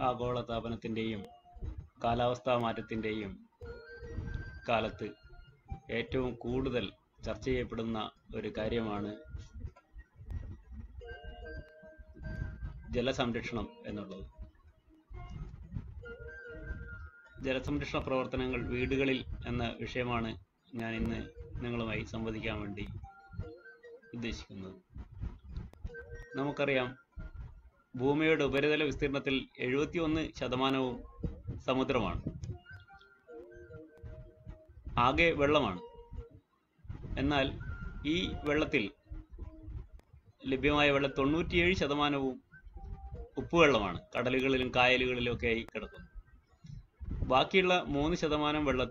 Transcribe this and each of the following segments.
ആഗോളതാപനത്തിന്റെയും കാലാവസ്ഥാ മാറ്റത്തിന്റെയും കാലത്ത് ഏറ്റവും കൂടുതൽ ചർച്ച ചെയ്യപ്പെടുന്ന ഒരു കാര്യമാണ് ജലസംരക്ഷണം എന്നുള്ളത്. ജലസംരക്ഷണ പ്രവർത്തനങ്ങൾ വീടുകളിൽ എന്ന വിഷയമാണ് ഞാൻ ഇന്ന് നിങ്ങളുമായി സംവദിക്കാൻ വേണ്ടി ഉദ്ദേശിക്കുന്നത്. നമുക്കറിയാം ഭൂമിയുടെ ഉപരിതല വിസ്തീർണത്തിൽ എഴുപത്തിയൊന്ന് ശതമാനവും സമുദ്രമാണ്. ആകെ വെള്ളമാണ്. എന്നാൽ ഈ വെള്ളത്തിൽ ലഭ്യമായ വെള്ളം തൊണ്ണൂറ്റിയേഴ് ശതമാനവും ഉപ്പുവെള്ളമാണ്. കടലുകളിലും കായലുകളിലും ഒക്കെ ആയി കിടക്കുന്നു. ബാക്കിയുള്ള മൂന്ന് ശതമാനം വെള്ളം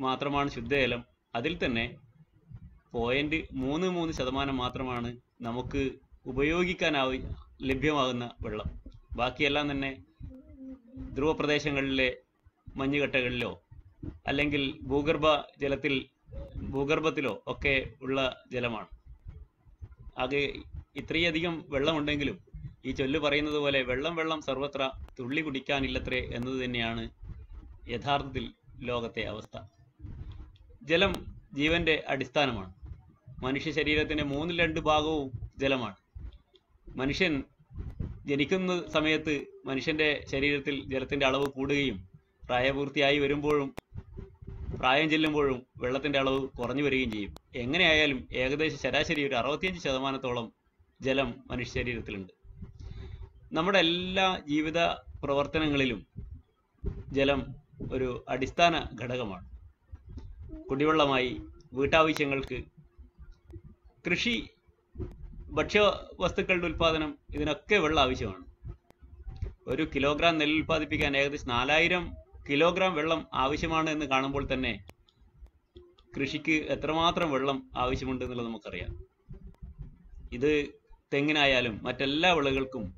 മാത്രമാണ് ശുദ്ധജലം. അതിൽ തന്നെ പോയിന്റ് മൂന്ന് മൂന്ന് ശതമാനം മാത്രമാണ് നമുക്ക് ഉപയോഗിക്കാനാവ ലഭ്യമാകുന്ന വെള്ളം. ബാക്കിയെല്ലാം തന്നെ ധ്രുവപ്രദേശങ്ങളിലെ മഞ്ഞുകട്ടകളിലോ അല്ലെങ്കിൽ ഭൂഗർഭ ജലത്തിൽ ഭൂഗർഭത്തിലോ ഒക്കെ ഉള്ള ജലമാണ്. ആകെ ഇത്രയധികം വെള്ളമുണ്ടെങ്കിലും ഈ ചൊല്ല് പറയുന്നത് പോലെ വെള്ളം വെള്ളം സർവത്ര തുള്ളി കുടിക്കാനില്ലത്രേ എന്നത് തന്നെയാണ് യഥാർത്ഥത്തിൽ ലോകത്തെ അവസ്ഥ. ജലം ജീവന്റെ അടിസ്ഥാനമാണ്. മനുഷ്യ ശരീരത്തിന്റെ മൂന്നിൽ രണ്ട് ഭാഗവും ജലമാണ്. മനുഷ്യൻ ജനിക്കുന്ന സമയത്ത് മനുഷ്യന്റെ ശരീരത്തിൽ ജലത്തിന്റെ അളവ് കൂടുകയും പ്രായപൂർത്തിയായി വരുമ്പോഴും പ്രായം ചെല്ലുമ്പോഴും വെള്ളത്തിന്റെ അളവ് കുറഞ്ഞു വരികയും ചെയ്യും. എങ്ങനെയായാലും ഏകദേശം ശരാശരി ഒരു അറുപത്തിയഞ്ച് ശതമാനത്തോളം ജലം മനുഷ്യ ശരീരത്തിലുണ്ട്. നമ്മുടെ എല്ലാ ജീവിത പ്രവർത്തനങ്ങളിലും ജലം ഒരു അടിസ്ഥാന ഘടകമാണ്. കുടിവെള്ളമായി വീട്ടാവശ്യങ്ങൾക്ക് കൃഷി ഭക്ഷ്യ വസ്തുക്കളുടെ ഉൽപാദനം ഇതിനൊക്കെ വെള്ളം ആവശ്യമാണ്. ഒരു കിലോഗ്രാം നെല്ല് ഉൽപ്പാദിപ്പിക്കാൻ ഏകദേശം നാലായിരം കിലോഗ്രാം വെള്ളം ആവശ്യമാണ് എന്ന് കാണുമ്പോൾ തന്നെ കൃഷിക്ക് എത്രമാത്രം വെള്ളം ആവശ്യമുണ്ട് എന്നുള്ളത് നമുക്കറിയാം. ഇത് തെങ്ങിനായാലും മറ്റെല്ലാ വിളകൾക്കും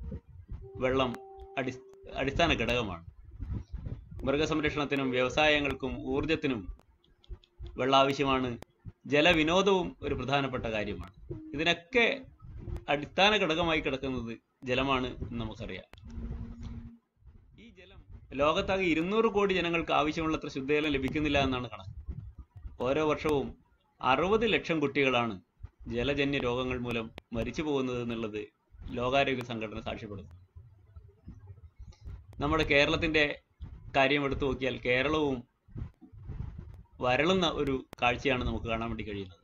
വെള്ളം അടി അടിസ്ഥാന ഘടകമാണ്. മൃഗസംരക്ഷണത്തിനും വ്യവസായങ്ങൾക്കും ഊർജത്തിനും വെള്ളം ആവശ്യമാണ്. ജലവിനോദവും ഒരു പ്രധാനപ്പെട്ട കാര്യമാണ്. ഇതിനൊക്കെ അടിസ്ഥാന ഘടകമായി കിടക്കുന്നത് ജലമാണ് എന്ന് നമുക്കറിയാം. ഈ ജലം ലോകത്താകെ ഇരുന്നൂറ് കോടി ജനങ്ങൾക്ക് ആവശ്യമുള്ളത്ര ശുദ്ധജലം ലഭിക്കുന്നില്ല എന്നാണ് കണക്ക്. ഓരോ വർഷവും അറുപത് ലക്ഷം കുട്ടികളാണ് ജലജന്യ രോഗങ്ങൾ മൂലം മരിച്ചു പോകുന്നത് എന്നുള്ളത് ലോകാരോഗ്യ സംഘടന സാക്ഷ്യപ്പെടുന്നു നമ്മുടെ കേരളത്തിന്റെ കാര്യം എടുത്തു നോക്കിയാൽ കേരളവും വരളുന്ന ഒരു കാഴ്ചയാണ് നമുക്ക് കാണാൻ വേണ്ടി കഴിയുന്നത്.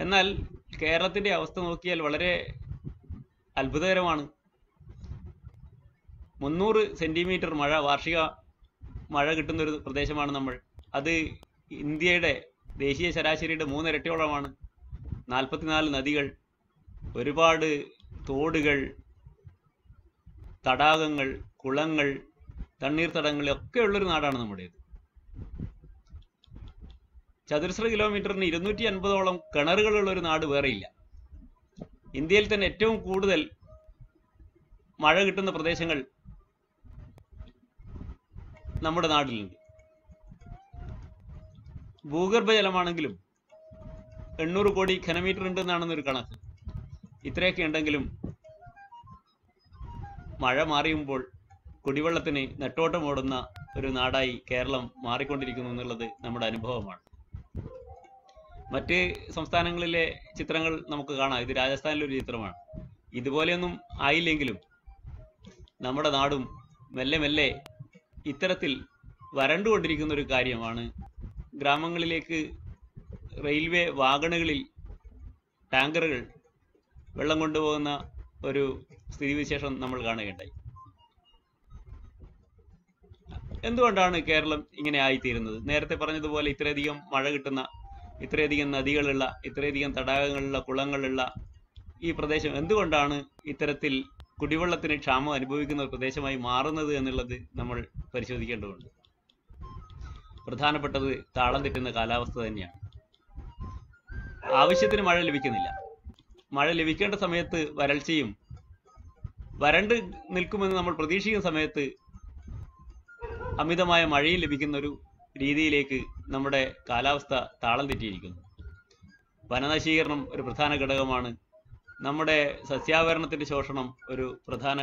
എന്നാൽ കേരളത്തിന്റെ അവസ്ഥ നോക്കിയാൽ വളരെ അത്ഭുതകരമാണ്. മുന്നൂറ് സെന്റിമീറ്റർ മഴ വാർഷിക മഴ കിട്ടുന്ന ഒരു പ്രദേശമാണ് നമ്മൾ. അത് ഇന്ത്യയുടെ ദേശീയ ശരാശരിയുടെ മൂന്നിരട്ടിയോളമാണ്. നാൽപ്പത്തിനാല് നദികൾ ഒരുപാട് തോടുകൾ തടാകങ്ങൾ കുളങ്ങൾ തണ്ണീർത്തടങ്ങൾ ഒക്കെ ഉള്ളൊരു നാടാണ് നമ്മുടേത്. ചതുരശ്ര കിലോമീറ്ററിന് ഇരുന്നൂറ്റി അൻപതോളം കിണറുകളുള്ള ഒരു നാട് വേറെയില്ല. ഇന്ത്യയിൽ തന്നെ ഏറ്റവും കൂടുതൽ മഴ കിട്ടുന്ന പ്രദേശങ്ങൾ നമ്മുടെ നാട്ടിലുണ്ട്. ഭൂഗർഭജലമാണെങ്കിലും എണ്ണൂറ് കോടി ഘനമീറ്റർ ഉണ്ടെന്നാണെന്നൊരു കണക്ക്. ഇത്രയൊക്കെ ഉണ്ടെങ്കിലും മഴ മാറിയുമ്പോൾ കുടിവെള്ളത്തിന് നെട്ടോട്ടമോടുന്ന ഒരു നാടായി കേരളം മാറിക്കൊണ്ടിരിക്കുന്നു എന്നുള്ളത് നമ്മുടെ അനുഭവമാണ്. മറ്റ് സംസ്ഥാനങ്ങളിലെ ചിത്രങ്ങൾ നമുക്ക് കാണാം. ഇത് രാജസ്ഥാനിലെ ഒരു ചിത്രമാണ്. ഇതുപോലെയൊന്നും ആയില്ലെങ്കിലും നമ്മുടെ നാടും മെല്ലെ മെല്ലെ ഇത്തരത്തിൽ വരണ്ടുകൊണ്ടിരിക്കുന്ന ഒരു കാര്യമാണ്. ഗ്രാമങ്ങളിലേക്ക് റെയിൽവേ വാഗണുകളിൽ ടാങ്കറുകൾ വെള്ളം കൊണ്ടുപോകുന്ന ഒരു സ്ഥിതിവിശേഷം നമ്മൾ കാണുകയുണ്ടായി. എന്തുകൊണ്ടാണ് കേരളം ഇങ്ങനെ ആയിത്തീരുന്നത്? നേരത്തെ പറഞ്ഞതുപോലെ ഇത്രയധികം മഴ കിട്ടുന്ന ഇത്രയധികം നദികളുള്ള ഇത്രയധികം തടാകങ്ങളുള്ള കുളങ്ങളുള്ള ഈ പ്രദേശം എന്തുകൊണ്ടാണ് ഇത്തരത്തിൽ കുടിവെള്ളത്തിന് ക്ഷാമം അനുഭവിക്കുന്ന ഒരു പ്രദേശമായി മാറുന്നത് എന്നുള്ളത് നമ്മൾ പരിശോധിക്കേണ്ടതുണ്ട്. പ്രധാനപ്പെട്ടത് താളം തെറ്റുന്ന കാലാവസ്ഥ തന്നെയാണ്. ആവശ്യത്തിന് മഴ ലഭിക്കുന്നില്ല. മഴ ലഭിക്കേണ്ട സമയത്ത് വരൾച്ചയും വരണ്ട് നിൽക്കുമെന്ന് നമ്മൾ പ്രതീക്ഷിക്കുന്ന സമയത്ത് അമിതമായ മഴയും ലഭിക്കുന്ന ഒരു രീതിയിലേക്ക് നമ്മുടെ കാലാവസ്ഥ താളം തെറ്റിയിരിക്കുന്നു. വനനശീകരണം ഒരു പ്രധാന ഘടകമാണ്. നമ്മുടെ സസ്യാവരണത്തിന്റെ ശോഷണം ഒരു പ്രധാന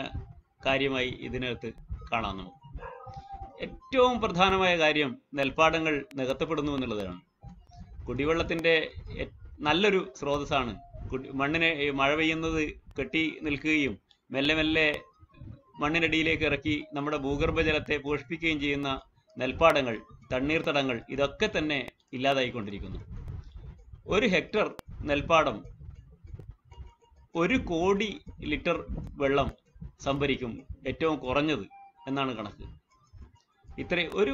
കാര്യമായി ഇതിനകത്ത് കാണാൻ നമുക്ക് ഏറ്റവും പ്രധാനമായ കാര്യം നെൽപ്പാടങ്ങൾ നികത്തപ്പെടുന്നു എന്നുള്ളതാണ്. കുടിവെള്ളത്തിന്റെ നല്ലൊരു സ്രോതസ്സാണ്. മണ്ണിനെ മഴ പെയ്യുന്നത് കെട്ടി നിൽക്കുകയും മെല്ലെ മെല്ലെ മണ്ണിനടിയിലേക്ക് ഇറക്കി നമ്മുടെ ഭൂഗർഭജലത്തെ പോഷിപ്പിക്കുകയും ചെയ്യുന്ന നെൽപ്പാടങ്ങൾ തണ്ണീർത്തടങ്ങൾ ഇതൊക്കെ തന്നെ ഇല്ലാതായിക്കൊണ്ടിരിക്കുന്നു. ഒരു ഹെക്ടർ നെൽപ്പാടം ഒരു കോടി ലിറ്റർ വെള്ളം സംഭരിക്കും ഏറ്റവും കുറഞ്ഞത് എന്നാണ് കണക്ക്. ഇത്ര ഒരു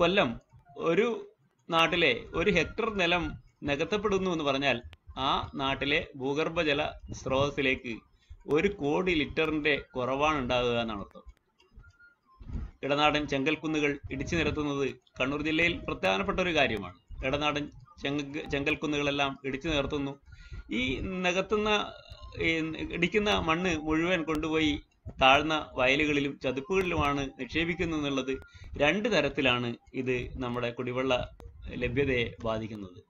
കൊല്ലം ഒരു നാട്ടിലെ ഒരു ഹെക്ടർ നിലം നികത്തപ്പെടുന്നു എന്ന് പറഞ്ഞാൽ ആ നാട്ടിലെ ഭൂഗർഭജല സ്രോതസ്സിലേക്ക് ഒരു കോടി ലിറ്ററിന്റെ കുറവാണ് ഉണ്ടാകുക എന്നാണ് അർത്ഥം. ഇടനാടൻ ചെങ്കൽക്കുന്നുകൾ ഇടിച്ചു നിരത്തുന്നത് കണ്ണൂർ ജില്ലയിൽ പ്രധാനപ്പെട്ട ഒരു കാര്യമാണ്. ഇടനാടൻ ചെങ്ക ചെങ്കൽക്കുന്നുകളെല്ലാം ഇടിച്ചു നിരത്തുന്നു. ഈ നികത്തുന്ന ഇടിക്കുന്ന മണ്ണ് മുഴുവൻ കൊണ്ടുപോയി താഴ്ന്ന വയലുകളിലും ചതുപ്പുകളിലുമാണ് നിക്ഷേപിക്കുന്നത് എന്നുള്ളത് രണ്ട് തരത്തിലാണ് ഇത് നമ്മുടെ കുടിവെള്ള ലഭ്യതയെ ബാധിക്കുന്നത്.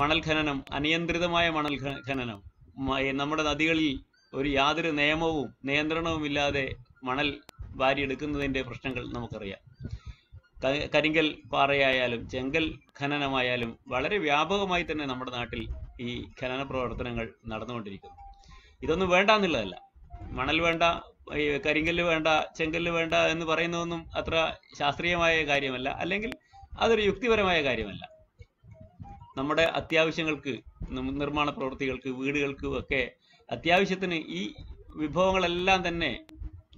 മണൽ ഖനനം അനിയന്ത്രിതമായ മണൽ ഖനനം നമ്മുടെ നദികളിൽ ഒരു യാതൊരു നിയമവും നിയന്ത്രണവും ഇല്ലാതെ മണൽ വാരിയെടുക്കുന്നതിന്റെ പ്രശ്നങ്ങൾ നമുക്കറിയാം. കരിങ്കൽ പാറയായാലും ചെങ്കൽ ഖനനമായാലും വളരെ വ്യാപകമായി തന്നെ നമ്മുടെ നാട്ടിൽ ഈ ഖനന പ്രവർത്തനങ്ങൾ നടന്നുകൊണ്ടിരിക്കുന്നു. ഇതൊന്നും വേണ്ട എന്നുള്ളതല്ല. മണൽ വേണ്ട ഈ കരിങ്കല്ല് വേണ്ട ചെങ്കല്ല് വേണ്ട എന്ന് പറയുന്നതൊന്നും അത്ര ശാസ്ത്രീയമായ കാര്യമല്ല. അല്ലെങ്കിൽ അതൊരു യുക്തിപരമായ കാര്യമല്ല. നമ്മുടെ അത്യാവശ്യങ്ങൾക്ക് നിർമ്മാണ പ്രവൃത്തികൾക്ക് വീടുകൾക്കും ഒക്കെ അത്യാവശ്യത്തിന് ഈ വിഭവങ്ങളെല്ലാം തന്നെ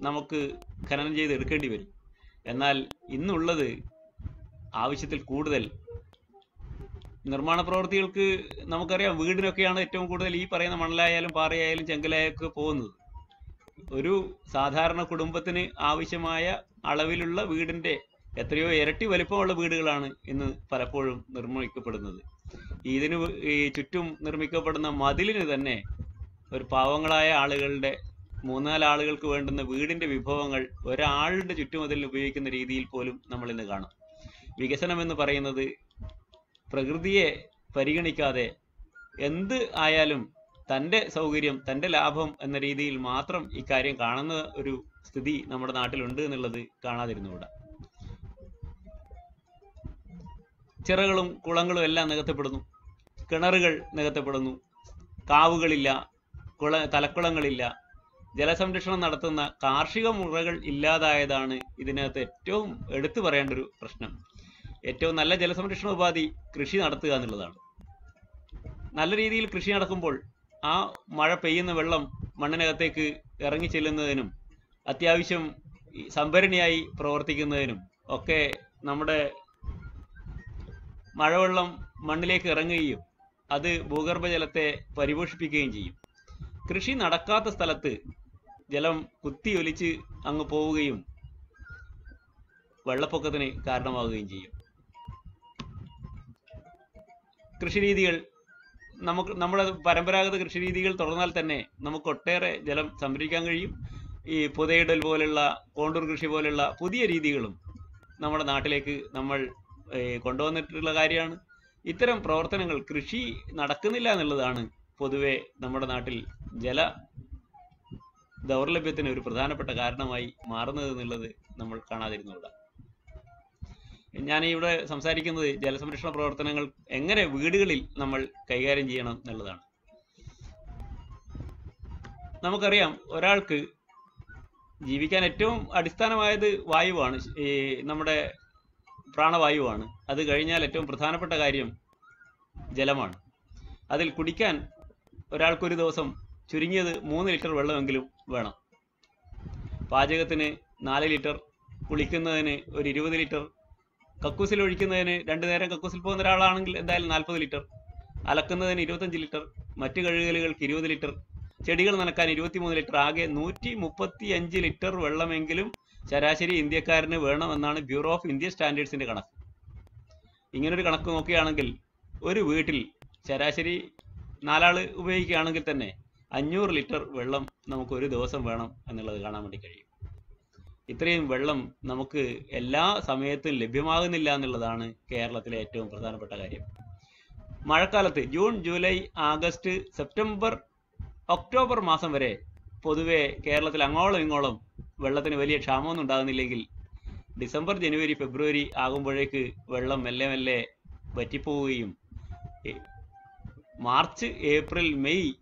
നമുക്ക് ഖനനം ചെയ്ത് എടുക്കേണ്ടി വരും. എന്നാൽ ഇന്നുള്ളത് ആവശ്യത്തിൽ കൂടുതൽ നിർമ്മാണ പ്രവൃത്തികൾക്ക് നമുക്കറിയാം വീടിനൊക്കെയാണ് ഏറ്റവും കൂടുതൽ ഈ പറയുന്ന മണലായാലും പാറയായാലും ചെങ്കലായൊക്കെ പോകുന്നത്. ഒരു സാധാരണ കുടുംബത്തിന് ആവശ്യമായ അളവിലുള്ള വീടിന്റെ എത്രയോ ഇരട്ടി വലിപ്പമുള്ള വീടുകളാണ് ഇന്ന് പലപ്പോഴും നിർമ്മിക്കപ്പെടുന്നത്. ഇതിന് ഈ ചുറ്റും നിർമ്മിക്കപ്പെടുന്ന മതിലിന് തന്നെ ഒരു പാവങ്ങളായ ആളുകളുടെ മൂന്നാൽ ആളുകൾക്ക് വേണ്ടുന്ന വീടിന്റെ വിഭവങ്ങൾ ഒരാളുടെ ചുറ്റുമതിൽ ഉപയോഗിക്കുന്ന രീതിയിൽ പോലും നമ്മൾ ഇന്ന് കാണും. വികസനം എന്ന് പറയുന്നത് പ്രകൃതിയെ പരിഗണിക്കാതെ എന്ത് ആയാലും തന്റെ സൗകര്യം തന്റെ ലാഭം എന്ന രീതിയിൽ മാത്രം ഇക്കാര്യം കാണുന്ന ഒരു സ്ഥിതി നമ്മുടെ നാട്ടിലുണ്ട് എന്നുള്ളത് കാണാതിരുന്നുകൂടാ. ചിറകളും കുളങ്ങളും എല്ലാം നികത്തപ്പെടുന്നു. കിണറുകൾ നികത്തപ്പെടുന്നു. കാവുകളില്ല കുള തലക്കുളങ്ങളില്ല. ജലസംരക്ഷണം നടത്തുന്ന കാർഷിക മുറകൾ ഇല്ലാതായതാണ് ഇതിനകത്ത് ഏറ്റവും എടുത്തു പറയേണ്ട ഒരു പ്രശ്നം. ഏറ്റവും നല്ല ജലസംരക്ഷണ ഉപാധി കൃഷി നടത്തുക എന്നുള്ളതാണ്. നല്ല രീതിയിൽ കൃഷി നടക്കുമ്പോൾ ആ മഴ പെയ്യുന്ന വെള്ളം മണ്ണിനകത്തേക്ക് ഇറങ്ങി ചെല്ലുന്നതിനും അത്യാവശ്യം സംഭരണിയായി പ്രവർത്തിക്കുന്നതിനും ഒക്കെ നമ്മുടെ മഴവെള്ളം മണ്ണിലേക്ക് ഇറങ്ങുകയും അത് ഭൂഗർഭജലത്തെ പരിപോഷിപ്പിക്കുകയും ചെയ്യും. കൃഷി നടക്കാത്ത സ്ഥലത്ത് ജലം കുത്തിയൊലിച്ച് അങ്ങ് പോവുകയും വെള്ളപ്പൊക്കത്തിന് കാരണമാവുകയും ചെയ്യും. കൃഷിരീതികൾ നമുക്ക് നമ്മുടെ പരമ്പരാഗത കൃഷിരീതികൾ തുടർന്നാൽ തന്നെ നമുക്ക് ഒട്ടേറെ ജലം സംരക്ഷിക്കാൻ കഴിയും. ഈ പുതയിടൽ പോലുള്ള കോണ്ടൂർ കൃഷി പോലുള്ള പുതിയ രീതികളും നമ്മുടെ നാട്ടിലേക്ക് നമ്മൾ കൊണ്ടുവന്നിട്ടുള്ള കാര്യമാണ്. ഇത്തരം പ്രവർത്തനങ്ങൾ കൃഷി നടക്കുന്നില്ല എന്നുള്ളതാണ് പൊതുവെ നമ്മുടെ നാട്ടിൽ ജല ദൗർലഭ്യത്തിന് ഒരു പ്രധാനപ്പെട്ട കാരണമായി മാറുന്നത് എന്നുള്ളത് നമ്മൾ കാണാതിരുന്നുകൂടാ. ഞാൻ ഇവിടെ സംസാരിക്കുന്നത് ജലസംരക്ഷണ പ്രവർത്തനങ്ങൾ എങ്ങനെ വീടുകളിൽ നമ്മൾ കൈകാര്യം ചെയ്യണം എന്നുള്ളതാണ്. നമുക്കറിയാം ഒരാൾക്ക് ജീവിക്കാൻ ഏറ്റവും അടിസ്ഥാനമായത് വായുവാണ്. ഈ നമ്മുടെ പ്രാണവായുവാണ്. അത് കഴിഞ്ഞാൽ ഏറ്റവും പ്രധാനപ്പെട്ട കാര്യം ജലമാണ്. അതിൽ കുടിക്കാൻ ഒരാൾക്കൊരു ദിവസം ചുരുങ്ങിയത് മൂന്ന് ലിറ്റർ വെള്ളമെങ്കിലും വേണം. പാചകത്തിന് നാല് ലിറ്റർ കുളിക്കുന്നതിന് ഒരു ഇരുപത് ലിറ്റർ കക്കൂസിൽ ഒഴിക്കുന്നതിന് രണ്ടു നേരം കക്കൂസിൽ പോകുന്ന ഒരാളാണെങ്കിൽ എന്തായാലും നാൽപ്പത് ലിറ്റർ അലക്കുന്നതിന് ഇരുപത്തഞ്ച് ലിറ്റർ മറ്റു കഴുകലുകൾക്ക് ഇരുപത് ലിറ്റർ ചെടികൾ നനക്കാൻ ഇരുപത്തിമൂന്ന് ലിറ്റർ ആകെ നൂറ്റി മുപ്പത്തി അഞ്ച് ലിറ്റർ വെള്ളമെങ്കിലും ശരാശരി ഇന്ത്യക്കാരന് വേണമെന്നാണ് ബ്യൂറോ ഓഫ് ഇന്ത്യൻ സ്റ്റാൻഡേർഡ്സിന്റെ കണക്ക്. ഇങ്ങനൊരു കണക്ക് നോക്കുകയാണെങ്കിൽ ഒരു വീട്ടിൽ ശരാശരി നാലാൾ ഉപയോഗിക്കുകയാണെങ്കിൽ തന്നെ അഞ്ഞൂറ് ലിറ്റർ വെള്ളം നമുക്ക് ഒരു ദിവസം വേണം എന്നുള്ളത് കാണാൻ വേണ്ടി കഴിയും. ഇത്രയും വെള്ളം നമുക്ക് എല്ലാ സമയത്തും ലഭ്യമാകുന്നില്ല എന്നുള്ളതാണ് കേരളത്തിലെ ഏറ്റവും പ്രധാനപ്പെട്ട കാര്യം. മഴക്കാലത്ത് June July August September October മാസം വരെ പൊതുവെ കേരളത്തിൽ അങ്ങോളം ഇങ്ങോളം വെള്ളത്തിന് വലിയ ക്ഷാമമൊന്നും ഉണ്ടാകുന്നില്ലെങ്കിൽ ഡിസംബർ ജനുവരി ഫെബ്രുവരി ആകുമ്പോഴേക്ക് വെള്ളം മെല്ലെ മെല്ലെ വറ്റിപ്പോവുകയും മാർച്ച് ഏപ്രിൽ മെയ്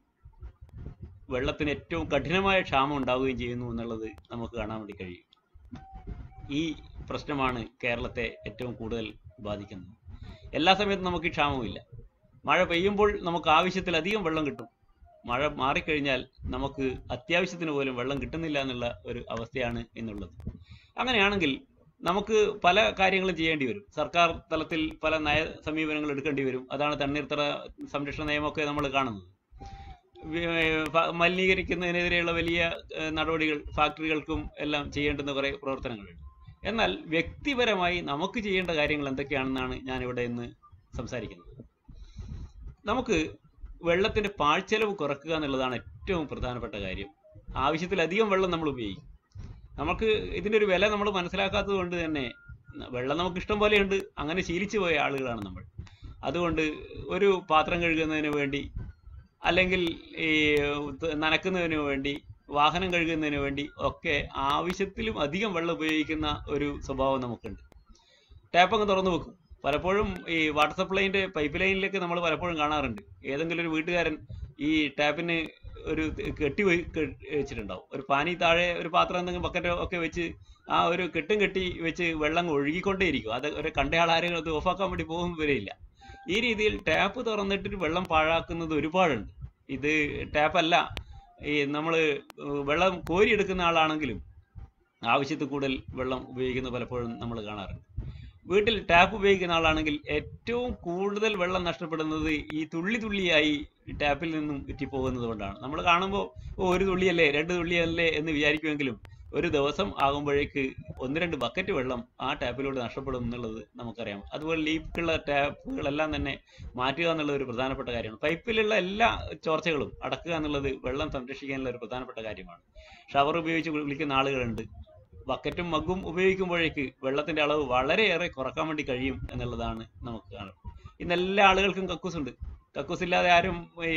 വെള്ളത്തിന് ഏറ്റവും കഠിനമായ ക്ഷാമം ഉണ്ടാവുകയും ചെയ്യുന്നു എന്നുള്ളത് നമുക്ക് കാണാൻ വേണ്ടി കഴിയും. ഈ പ്രശ്നമാണ് കേരളത്തെ ഏറ്റവും കൂടുതൽ ബാധിക്കുന്നത്. എല്ലാ സമയത്തും നമുക്ക് ക്ഷാമമില്ല മഴ പെയ്യുമ്പോൾ നമുക്ക് ആവശ്യത്തിലധികം വെള്ളം കിട്ടും. മഴ മാറിക്കഴിഞ്ഞാൽ നമുക്ക് അത്യാവശ്യത്തിന് പോലും വെള്ളം കിട്ടുന്നില്ല എന്നുള്ള ഒരു അവസ്ഥയാണ് എന്നുള്ളത് അങ്ങനെയാണെങ്കിൽ നമുക്ക് പല കാര്യങ്ങളും ചെയ്യേണ്ടി വരും. സർക്കാർ തലത്തിൽ പല നയ സമീപനങ്ങൾ എടുക്കേണ്ടി വരും. അതാണ് തണ്ണീർത്തട സംരക്ഷണ നിയമമൊക്കെ നമ്മൾ കാണുന്നത്. മലിനീകരിക്കുന്നതിനെതിരെയുള്ള വലിയ നടപടികൾ ഫാക്ടറികൾക്കും എല്ലാം ചെയ്യേണ്ടുന്ന കുറേ പ്രവർത്തനങ്ങളുണ്ട്. എന്നാൽ വ്യക്തിപരമായി നമുക്ക് ചെയ്യേണ്ട കാര്യങ്ങൾ എന്തൊക്കെയാണെന്നാണ് ഞാനിവിടെ ഇന്ന് സംസാരിക്കുന്നത്. നമുക്ക് വെള്ളത്തിന്റെ പാഴ്ചെലവ് കുറക്കുക എന്നുള്ളതാണ് ഏറ്റവും പ്രധാനപ്പെട്ട കാര്യം. ആവശ്യത്തിലധികം വെള്ളം നമ്മൾ ഉപയോഗിക്കും. നമുക്ക് ഇതിന്റെ ഒരു വില നമ്മൾ മനസ്സിലാക്കാത്തത് കൊണ്ട് തന്നെ വെള്ളം നമുക്ക് ഇഷ്ടം പോലെയുണ്ട്. അങ്ങനെ ശീലിച്ചു പോയ ആളുകളാണ് നമ്മൾ. അതുകൊണ്ട് ഒരു പാത്രം കഴുകുന്നതിന് വേണ്ടി അല്ലെങ്കിൽ ഈ നനക്കുന്നതിന് വേണ്ടി വാഹനം കഴുകുന്നതിന് വേണ്ടി ഒക്കെ ആവശ്യത്തിലും അധികം വെള്ളം ഉപയോഗിക്കുന്ന ഒരു സ്വഭാവം നമുക്കുണ്ട്. ടാപ്പ് അങ്ങ് തുറന്നു വെക്കും. പലപ്പോഴും ഈ വാട്ടർ സപ്ലൈന്റെ പൈപ്പ് ലൈനിലേക്ക് നമ്മൾ പലപ്പോഴും കാണാറുണ്ട്. ഏതെങ്കിലും ഒരു വീട്ടുകാരൻ ഈ ടാപ്പിന് ഒരു കെട്ടി വെച്ചിട്ടുണ്ടാവും. ഒരു പാനി താഴെ ഒരു പാത്രം എന്തെങ്കിലും ബക്കറ്റോ ഒക്കെ വെച്ച് ആ ഒരു കെട്ടും കെട്ടി വെച്ച് വെള്ളം ഒഴുകിക്കൊണ്ടേയിരിക്കും. അത് ഒരു കണ്ടയാൾ ആരെങ്കിലും അത് ഓഫാക്കാൻ വേണ്ടി പോകും വരെയില്ല ഈ രീതിയിൽ ടാപ്പ് തുറന്നിട്ട് വെള്ളം പാഴാക്കുന്നത് ഒരുപാടുണ്ട്. ഇത് ടാപ്പ് അല്ല ഈ നമ്മൾ വെള്ളം കോരിയെടുക്കുന്ന ആളാണെങ്കിലും ആവശ്യത്തിൽ കൂടുതൽ വെള്ളം ഉപയോഗിക്കുന്നത് പലപ്പോഴും നമ്മൾ കാണാറുണ്ട്. വീട്ടിൽ ടാപ്പ് ഉപയോഗിക്കുന്ന ആളാണെങ്കിൽ ഏറ്റവും കൂടുതൽ വെള്ളം നഷ്ടപ്പെടുന്നത് ഈ തുള്ളി തുള്ളിയായി ടാപ്പിൽ നിന്നും ഇറ്റിപ്പോകുന്നത് കൊണ്ടാണ്. നമ്മൾ കാണുമ്പോൾ ഒരു തുള്ളിയല്ലേ രണ്ട് തുള്ളിയല്ലേ എന്ന് വിചാരിക്കുമെങ്കിലും ഒരു ദിവസം ആകുമ്പോഴേക്ക് ഒന്ന് രണ്ട് ബക്കറ്റ് വെള്ളം ആ ടാപ്പിലൂടെ നഷ്ടപ്പെടും എന്നുള്ളത് നമുക്കറിയാം. അതുപോലെ ലീക്കുള്ള ടാപ്പുകളെല്ലാം തന്നെ മാറ്റുക എന്നുള്ളത് ഒരു പ്രധാനപ്പെട്ട കാര്യമാണ്. പൈപ്പിലുള്ള എല്ലാ ചോർച്ചകളും അടക്കുക എന്നുള്ളത് വെള്ളം സംരക്ഷിക്കാനുള്ള ഒരു പ്രധാനപ്പെട്ട കാര്യമാണ്. ഷവർ ഉപയോഗിച്ച് കുളിക്കുന്ന ആളുകളുണ്ട്. ബക്കറ്റും മഗ്ഗും ഉപയോഗിക്കുമ്പോഴേക്ക് വെള്ളത്തിന്റെ അളവ് വളരെയേറെ കുറയ്ക്കാൻ വേണ്ടി കഴിയും എന്നുള്ളതാണ് നമുക്ക് കാണാം ഇന്ന് എല്ലാ ആളുകൾക്കും കക്കൂസ് ഉണ്ട്. കക്കൂസ് ഇല്ലാതെ ആരും ഈ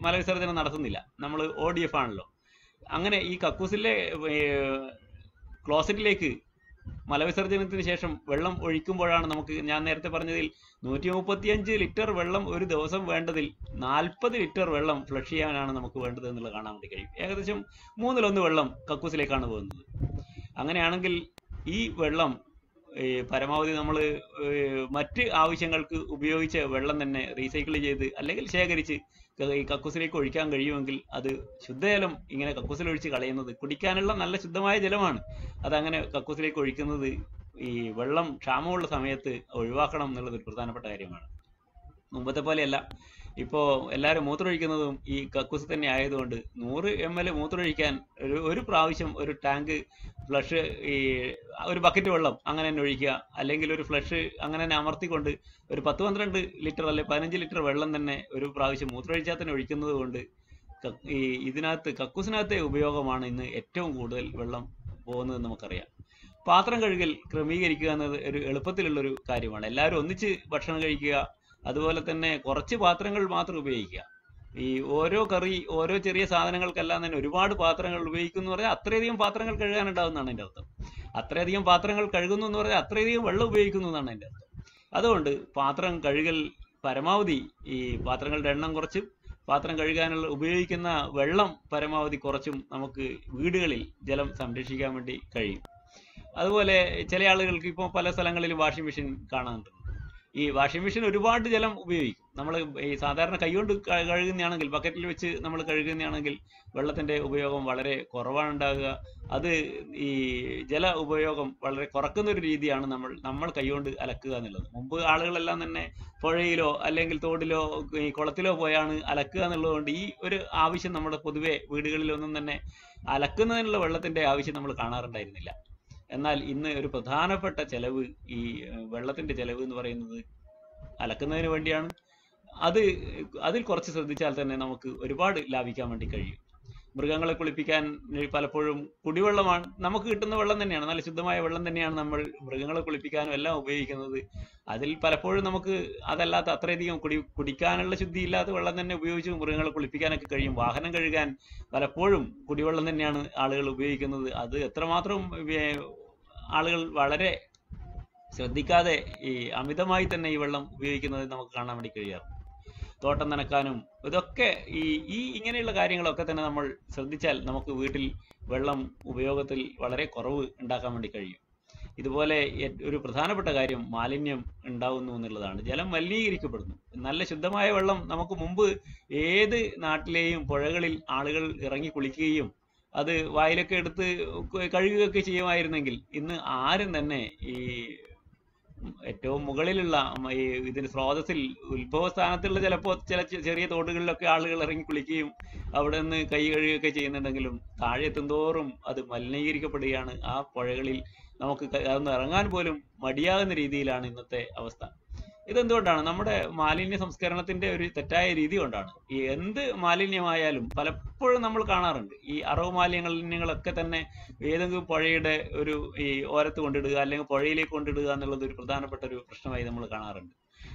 മലവിസർജനം നടത്തുന്നില്ല. നമ്മൾ ഒ ഡി എഫ് ആണല്ലോ. അങ്ങനെ ഈ കക്കൂസിലെ ക്ലോസറ്റിലേക്ക് മലവിസർജനത്തിന് ശേഷം വെള്ളം ഒഴിക്കുമ്പോഴാണ് നമുക്ക് ഞാൻ നേരത്തെ പറഞ്ഞതിൽ നൂറ്റി മുപ്പത്തിയഞ്ച് ലിറ്റർ വെള്ളം ഒരു ദിവസം വേണ്ടതിൽ നാൽപ്പത് ലിറ്റർ വെള്ളം ഫ്ലഷ് ചെയ്യാനാണ് നമുക്ക് വേണ്ടത് എന്നുള്ളത് കാണാൻ വേണ്ടി കഴിയും. ഏകദേശം മൂന്നിലൊന്ന് വെള്ളം കക്കൂസിലേക്കാണ് പോകുന്നത്. അങ്ങനെയാണെങ്കിൽ ഈ വെള്ളം പരമാവധി നമ്മൾ മറ്റ് ആവശ്യങ്ങൾക്ക് ഉപയോഗിച്ച വെള്ളം തന്നെ റീസൈക്കിൾ ചെയ്ത് അല്ലെങ്കിൽ ശേഖരിച്ച് ഈ കക്കൂസിലേക്ക് ഒഴിക്കാൻ കഴിയുമെങ്കിൽ അത് ശുദ്ധജലം ഇങ്ങനെ കക്കൂസിൽ ഒഴിച്ച് കളയുന്നത് കുടിക്കാനുള്ള നല്ല ശുദ്ധമായ ജലമാണ്. അതങ്ങനെ കക്കൂസിലേക്ക് ഒഴിക്കുന്നത് ഈ വെള്ളം ക്ഷാമമുള്ള സമയത്ത് ഒഴിവാക്കണം എന്നുള്ളത് ഒരു പ്രധാനപ്പെട്ട കാര്യമാണ്. മുമ്പത്തെ പോലെയല്ല. ഇപ്പോൾ എല്ലാവരും മൂത്രമൊഴിക്കുന്നതും ഈ കക്കൂസ് തന്നെ ആയതുകൊണ്ട് നൂറ് എം എൽ മൂത്രമൊഴിക്കാൻ ഒരു ഒരു പ്രാവശ്യം ഒരു ടാങ്ക് ഫ്ലഷ് ഈ ഒരു ബക്കറ്റ് വെള്ളം അങ്ങനെ തന്നെ ഒഴിക്കുക. അല്ലെങ്കിൽ ഒരു ഫ്ലഷ് അങ്ങനെ തന്നെ അമർത്തിക്കൊണ്ട് ഒരു പത്ത് പന്ത്രണ്ട് ലിറ്റർ അല്ലെ പതിനഞ്ച് ലിറ്റർ വെള്ളം തന്നെ ഒരു പ്രാവശ്യം മൂത്രമൊഴിച്ചാൽ തന്നെ ഒഴിക്കുന്നത് കൊണ്ട് ഈ ഇതിനകത്ത് കക്കൂസിനകത്തെ ഉപയോഗമാണ് ഇന്ന് ഏറ്റവും കൂടുതൽ വെള്ളം പോകുന്നത് നമുക്കറിയാം. പാത്രം കഴുകൽ ക്രമീകരിക്കുക എന്നത് ഒരു എളുപ്പത്തിലുള്ള ഒരു കാര്യമാണ്. എല്ലാവരും ഒന്നിച്ച് ഭക്ഷണം കഴിക്കുക അതുപോലെ തന്നെ കുറച്ച് പാത്രങ്ങൾ മാത്രം ഉപയോഗിക്കുക. ഈ ഓരോ കറി ഓരോ ചെറിയ സാധനങ്ങൾക്കെല്ലാം തന്നെ ഒരുപാട് പാത്രങ്ങൾ ഉപയോഗിക്കുന്നു എന്ന് പറഞ്ഞാൽ അത്രയധികം പാത്രങ്ങൾ കഴുകാനുണ്ടാവുന്നതാണ് എന്റെ അർത്ഥം. അത്രയധികം പാത്രങ്ങൾ കഴുകുന്നു എന്ന് പറഞ്ഞാൽ അത്രയധികം വെള്ളം ഉപയോഗിക്കുന്നു എന്നാണ് എന്റെ അർത്ഥം. അതുകൊണ്ട് പാത്രം കഴുകൽ പരമാവധി ഈ പാത്രങ്ങളുടെ എണ്ണം കുറച്ചും പാത്രം കഴുകാനുള്ള ഉപയോഗിക്കുന്ന വെള്ളം പരമാവധി കുറച്ചും നമുക്ക് വീടുകളിൽ ജലം സംരക്ഷിക്കാൻ വേണ്ടി കഴിയും. അതുപോലെ ചില ആളുകൾക്ക് ഇപ്പോൾ പല സ്ഥലങ്ങളിലും വാഷിംഗ് മെഷീൻ കാണാറുണ്ട് ഈ വാഷിംഗ് മെഷീൻ ഒരുപാട് ജലം ഉപയോഗിക്കും. നമ്മൾ ഈ സാധാരണ കൈകൊണ്ട് കഴുകുന്നതാണെങ്കിൽ ബക്കറ്റിൽ വെച്ച് നമ്മൾ കഴുകുന്നതാണെങ്കിൽ വെള്ളത്തിന്റെ ഉപയോഗം വളരെ കുറവാണ് ഉണ്ടാകുക അത് ഈ ജല ഉപയോഗം വളരെ കുറക്കുന്ന ഒരു രീതിയാണ് നമ്മൾ നമ്മൾ കൈകൊണ്ട് അലക്കുക എന്നുള്ളത്. മുമ്പ് ആളുകളെല്ലാം തന്നെ പുഴയിലോ അല്ലെങ്കിൽ തോടിലോ ഈ കുളത്തിലോ പോയാണ് അലക്കുക എന്നുള്ളതുകൊണ്ട് ഈ ഒരു ആവശ്യം നമ്മുടെ പൊതുവെ വീടുകളിലൊന്നും തന്നെ അലക്കുന്നതിനുള്ള വെള്ളത്തിന്റെ ആവശ്യം നമ്മൾ കാണാറുണ്ടായിരുന്നില്ല. എന്നാൽ ഇന്ന് ഒരു പ്രധാനപ്പെട്ട ചെലവ് ഈ വെള്ളത്തിന്റെ ചെലവ് എന്ന് പറയുന്നത് അലക്കുന്നതിന് വേണ്ടിയാണ്. അത് അതിൽ കുറച്ച് ശ്രദ്ധിച്ചാൽ തന്നെ നമുക്ക് ഒരുപാട് ലാഭിക്കാൻ വേണ്ടി കഴിയും. മൃഗങ്ങളെ കുളിപ്പിക്കാൻ പലപ്പോഴും കുടിവെള്ളമാണ് നമുക്ക് കിട്ടുന്ന വെള്ളം തന്നെയാണ് നല്ല ശുദ്ധമായ വെള്ളം തന്നെയാണ് നമ്മൾ മൃഗങ്ങളെ കുളിപ്പിക്കാനും എല്ലാം ഉപയോഗിക്കുന്നത്. അതിൽ പലപ്പോഴും നമുക്ക് അതല്ലാത്ത അത്രയധികം കുടി കുടിക്കാനുള്ള ശുദ്ധിയില്ലാത്ത വെള്ളം തന്നെ ഉപയോഗിച്ച് മൃഗങ്ങളെ കുളിപ്പിക്കാനൊക്കെ കഴിയും. വാഹനം കഴുകാൻ പലപ്പോഴും കുടിവെള്ളം തന്നെയാണ് ആളുകൾ ഉപയോഗിക്കുന്നത്. അത് എത്രമാത്രം ആളുകൾ വളരെ ശ്രദ്ധിക്കാതെ ഈ അമിതമായി തന്നെ ഈ വെള്ളം ഉപയോഗിക്കുന്നത് നമുക്ക് കാണാൻ വേണ്ടി കഴിയാറുണ്ട്. തോട്ടം നനക്കാനും ഇതൊക്കെ ഈ ഈ ഇങ്ങനെയുള്ള കാര്യങ്ങളൊക്കെ തന്നെ നമ്മൾ ശ്രദ്ധിച്ചാൽ നമുക്ക് വീട്ടിൽ വെള്ളം ഉപയോഗത്തിൽ വളരെ കുറവ് ഉണ്ടാക്കാൻ വേണ്ടി കഴിയും. ഇതുപോലെ ഒരു പ്രധാനപ്പെട്ട കാര്യം മാലിന്യം ഉണ്ടാവുന്നു എന്നുള്ളതാണ്. ജലം മലിനീകരിക്കപ്പെടുന്നു. നല്ല ശുദ്ധമായ വെള്ളം നമുക്ക് മുമ്പ് ഏത് നാട്ടിലെയും പുഴകളിൽ ആളുകൾ ഇറങ്ങി കുളിക്കുകയും അത് വായിലൊക്കെ എടുത്ത് കഴുകുകയൊക്കെ ചെയ്യുമായിരുന്നെങ്കിൽ ഇന്ന് ആരും തന്നെ ഈ ഏറ്റവും മുകളിലുള്ള ഈ ഇതിന് സ്രോതസ്സിൽ ഉത്ഭവ സ്ഥാനത്തുള്ള ചിലപ്പോൾ ചില ചെറിയ തോടുകളിലൊക്കെ ആളുകൾ ഇറങ്ങി കുളിക്കുകയും അവിടെ നിന്ന് കൈ കഴുകുകയൊക്കെ ചെയ്യുന്നുണ്ടെങ്കിലും താഴെ എത്തുന്തോറും അത് മലിനീകരിക്കപ്പെടുകയാണ്. ആ പുഴകളിൽ നമുക്ക് അതൊന്ന് ഇറങ്ങാൻ പോലും മടിയാകുന്ന രീതിയിലാണ് ഇന്നത്തെ അവസ്ഥ. ഇതെന്തുകൊണ്ടാണ്? നമ്മുടെ മാലിന്യ സംസ്കരണത്തിന്റെ ഒരു തെറ്റായ രീതി കൊണ്ടാണ്. ഈ എന്ത് മാലിന്യമായാലും പലപ്പോഴും നമ്മൾ കാണാറുണ്ട്. ഈ അറവ് മാലിന്യങ്ങളൊക്കെ തന്നെ ഏതെങ്കിലും പുഴയുടെ ഒരു ഈ ഓരത്ത് കൊണ്ടിടുക അല്ലെങ്കിൽ പുഴയിലേക്ക് കൊണ്ടിടുക എന്നുള്ളത് ഒരു പ്രധാനപ്പെട്ട ഒരു പ്രശ്നമായി നമ്മൾ കാണാറുണ്ട്.